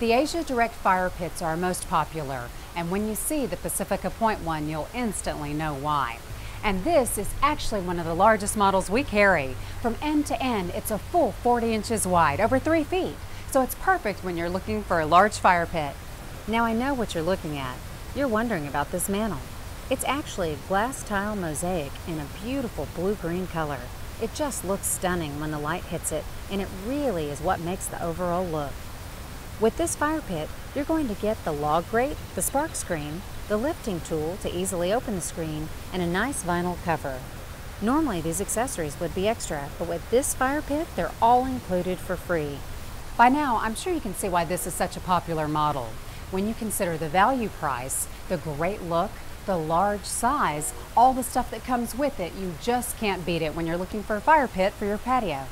The Asia Direct fire pits are most popular, and when you see the Pacifica Point one, you'll instantly know why. And this is actually one of the largest models we carry. From end to end, it's a full 40 inches wide, over 3 feet. So it's perfect when you're looking for a large fire pit. Now I know what you're looking at. You're wondering about this mantle. It's actually a glass tile mosaic in a beautiful blue-green color. It just looks stunning when the light hits it, and it really is what makes the overall look. With this fire pit, you're going to get the log grate, the spark screen, the lifting tool to easily open the screen, and a nice vinyl cover. Normally these accessories would be extra, but with this fire pit, they're all included for free. By now, I'm sure you can see why this is such a popular model. When you consider the value price, the great look, the large size, all the stuff that comes with it, you just can't beat it when you're looking for a fire pit for your patio.